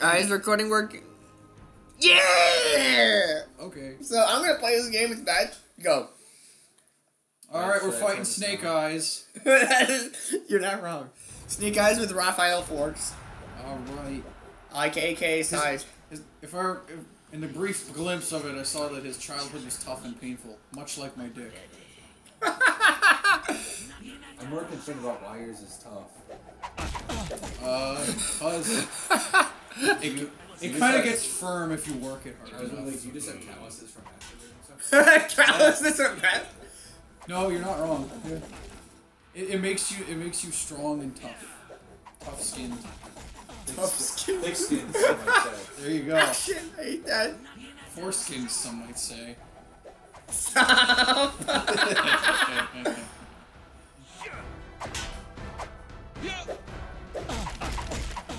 Alright, is recording working? Yeah! Okay. So I'm gonna play this game with Badge. Go. All right, we're fighting Snake. Eyes. You're not wrong. Snake Eyes with Raphael Forks. All right. IKK size. His- If I, if, in the brief glimpse of it, I saw that his childhood was tough and painful, much like my dick. I'm more concerned about why yours is tough. Uh, cause it, it kind of gets firm if you work it I hard was enough. like, you just have calluses from masturbating and stuff. Callousness bad? No, you're not wrong. It, it makes you it makes you strong and tough, tough skinned. Tough skin. Thick skin, some might say. There you go. Shit, I hate that. Foreskinned, some might say. Stop.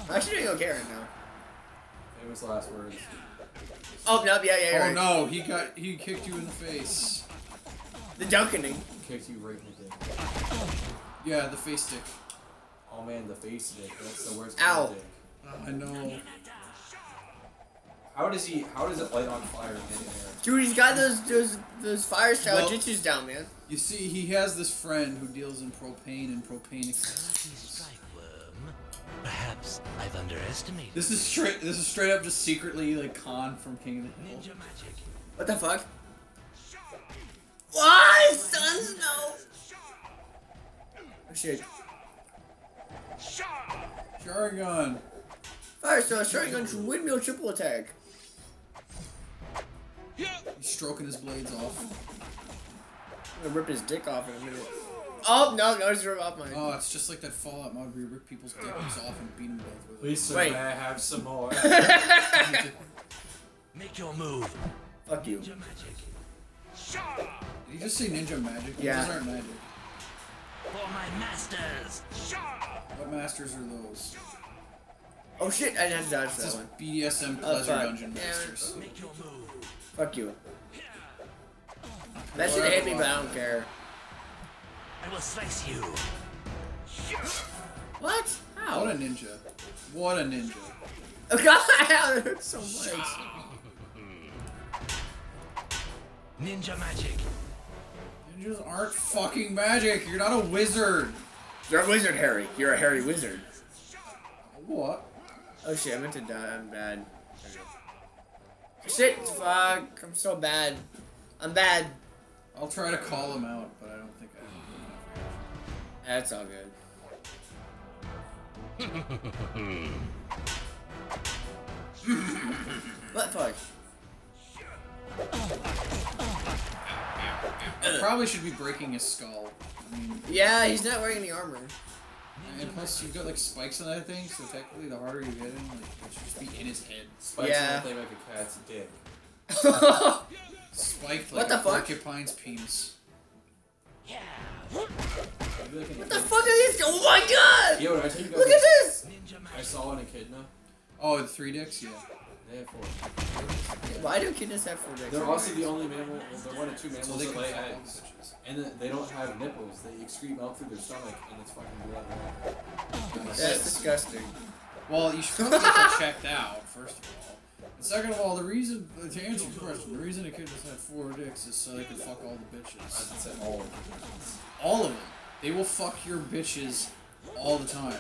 I'm actually doing okay right now. Famous last words. Oh, no, yeah, yeah, yeah. oh right. no, he got he kicked you in the face. The dunkening. Kicked you right in the dick. Yeah, the face dick. Oh man, the face dick. That's the worst Ow. kind of dick. I know. How does he? How does it light on fire in midair? Dude, he's got those those those fire style Well- jutsus down, man. You see, he has this friend who deals in propane and propane. Strike worm. Perhaps I've underestimated This is straight. This is straight up just secretly like Khan from King of the Hill. ninja magic. What the fuck? What? Sun Snow? Oh shit. Sharingan. Fire style, Sharingan windmill triple attack. He's stroking his blades off. I'm gonna rip his dick off in a minute. Oh, no, no, just rip off mine. Oh, it's just like that Fallout mod where you rip people's dicks off and beat them to death with it. Lisa, Wait. may I have some more? Make your move. Fuck you. Ninja magic. Did you just say ninja magic? Yeah. Those aren't magic. For my masters. What masters are those? Oh shit, I didn't to dodge that one. BDSM Oh, pleasure fuck. dungeon Yeah. masters. Make your move. Fuck you. That should hit me, but I don't care. I will slice you. What? How? What a ninja. What a ninja. Oh god, that hurts so much. Ninja magic. Ninjas aren't fucking magic. You're not a wizard. You're a wizard, Harry. You're a hairy wizard. What? Oh shit, I meant to die. I'm bad. Shit, fuck. I'm so bad. I'm bad. I'll try to call him out, but I don't think I That's all good. what the fuck? I probably should be breaking his skull. I mean, Yeah, he's not wearing any armor. and plus you've got like spikes on that thing, so technically the harder you hit him, like it should just be in his head. Spikes Yeah. on like a cat's dick. Spiked What the a fuck? porcupine's penis. I'd be like an what the echidna. fuck are these? Oh my god! Yo, did I tell you guys? Look at this! Ninja I saw an echidna. Oh, the three dicks? Yeah. They have four. Why do echidnas have four dicks? They're also the only mammal. They're one of two So mammals they that lay eggs. And then they don't have nipples. They excrete milk through their stomach, and it's fucking blood. That's disgusting. Well, you should probably get that checked out, first of all. And second of all, the reason, to answer your question, the reason echidnas have four dicks is so they can fuck all the I bitches. said all. All of them. They will fuck your bitches all the time.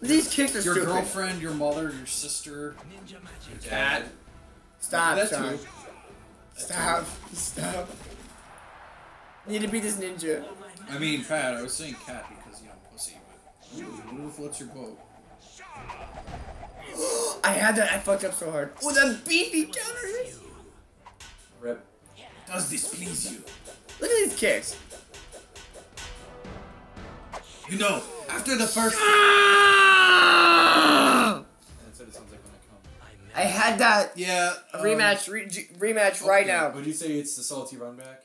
These kicks are Your stupid. girlfriend, your mother, your sister, Ninja magic. Dad. Stop, That Sean. too. Stop. Stop. Need to beat this ninja. I mean, Pat, I was saying cat because, you know, pussy, but ooh, what floats your boat? I had that. I fucked up so hard. Oh, that beefy counter hit. Rip. Does this please you? Look at these kicks. You know, after the first... I That's what it sounds like when I had that Yeah. um, rematch, re- j- rematch right okay. now. Would you say it's the salty run back?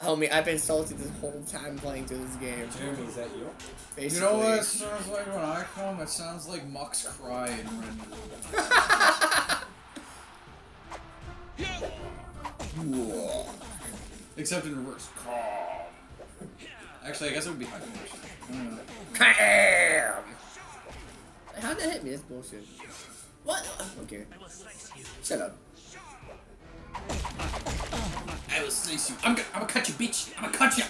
Homie, I've been salty this whole time playing through this game. Jeremy, is that you? Basically. You know what it sounds like when I come? It sounds like Muck's cry in Renwood. Except in reverse. Calm. Actually, I guess it would be high pitched. Bam! How'd that hit me? That's bullshit. What? Okay. I will slice you. Shut up. I will slice you. I'm gonna, I'm gonna cut you, bitch. I'm gonna cut you.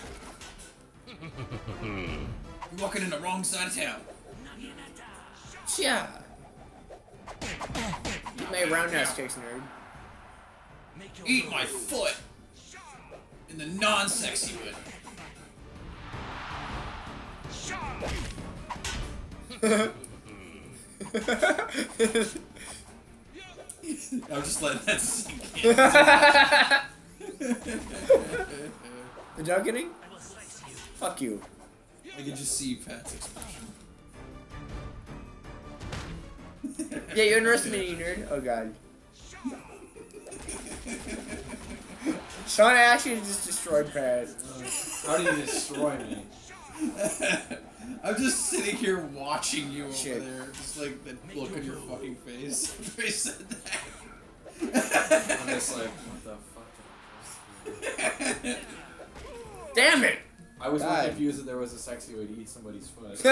You're walking in the wrong side of town. Yeah. Eat my roundhouse kicks, nerd. Eat my foot. In the non-sexy way. I'm just letting that sink in. The dunketing? I will slice you. Fuck you. I can just see Pat's expression. Yeah, you're underestimated you nerd. Oh god. Sean actually just destroyed Pat. How do you destroy me? I'm just sitting here watching you over Shit. there, just like the look on your fucking face. I said that. I'm just like, what the fuck? did I just do? Damn it! I was more confused that there was a sexy way to eat somebody's foot. You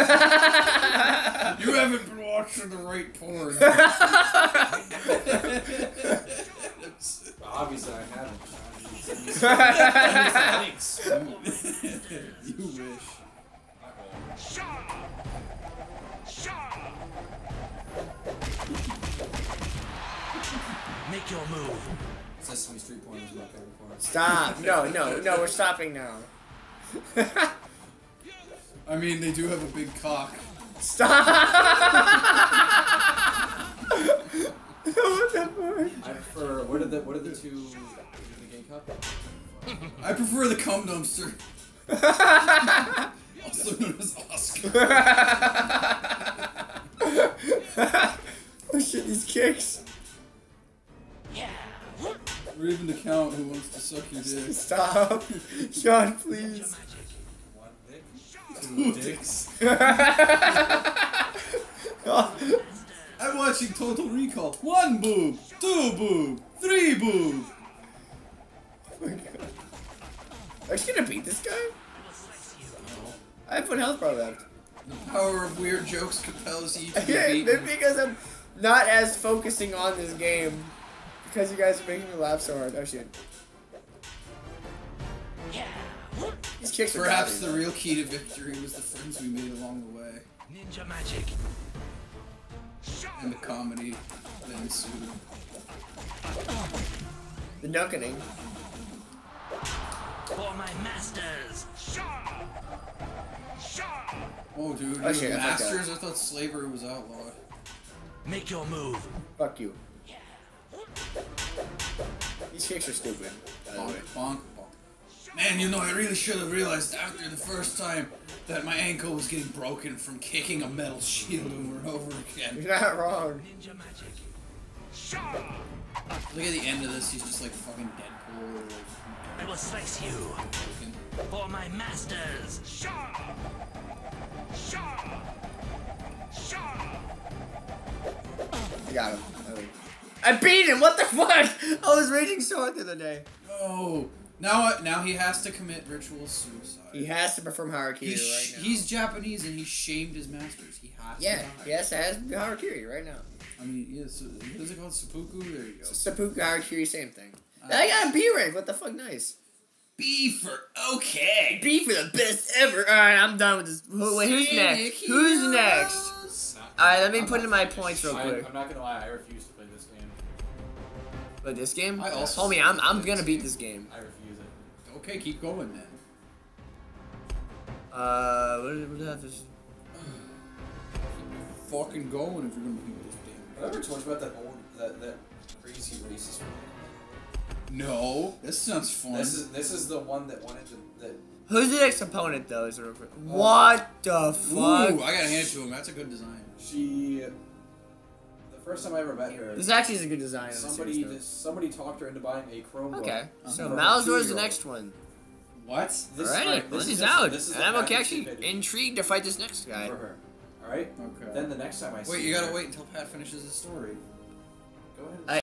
haven't been watching the right porn. Obviously, I haven't. you wish. Make your move. Sesame Street porn is my favorite porn. Stop. No, no, no, we're stopping now. I mean, they do have a big cock. Stop! what the fuck? I prefer. What are the What are the two? The gay cup? I prefer the cum dumpster, also known as Oscar. Or even the count who wants to suck your dick. Stop. Sean, please. One dick. Two dicks. Oh, I'm watching Total Recall. One boob, two boob, three boob. Oh my God. Are you gonna beat this guy? I will slice you. I have one health bar left. The power of weird jokes compels you to be Maybe beaten. because I'm not as focusing on this game. Because you guys are making me laugh so hard. Oh shit. These kicks are Perhaps the godly, real key to victory was the friends we made along the way, Ninja magic. and the comedy that ensued. The knuckling. For my masters. Oh, dude, Oh, you shit, have I fucked up. masters? I thought slavery was outlawed. Make your move. Fuck you. These kicks are stupid. Oh, bonk, bonk, bonk. Man, you know, I really should have realized after the first time that my ankle was getting broken from kicking a metal shield over and over again. You're not wrong. Ninja magic. Look at the end of this, he's just like fucking Deadpool. Or I will slice you. For my masters. Shaw! Shaw! Shaw! I got him. I beat him. What the fuck? I was raging so hard the other day. Oh, now I- now he has to commit ritual suicide. He has to perform harakiri He's, right now. he's Japanese and he shamed his masters. He has yeah, to. die. he has to has to do harakiri right now. I mean, yeah, so, what is it called? Seppuku? There you go. Seppuku harakiri, same thing. Uh, I got a B rank. What the fuck? Nice. B for okay. B for the best ever. All right, I'm done with this. Who, wait, who's next? Who's next? All right, let me I'm put in my points real quick. I'm not gonna lie. I refuse to play this game. But this game, I also- homie, I'm I'm gonna beat this game. I refuse it. Okay, keep going then. Uh, what did what did I have to? Fucking going if you're gonna beat this damn. Have I ever told you about that old that that crazy racist one? No, this sounds fun. This is this is the one that wanted to that. Who's the next opponent though? Is it real quick? What the fuck? Ooh, I gotta hand it to him. That's a good design. She. The first time I ever met her, This actually is a good design. somebody just somebody talked her into buying a Chromebook. Okay, uh-huh. so for her Malzor is the next one. What? This, Alrighty, alright, this, this is just- out. This is and a I'm okay, actually stupidity intrigued to fight this next guy. for her. All right. Okay. Then the next time I see Wait, you gotta her- wait until Pat finishes his story. Go ahead. I-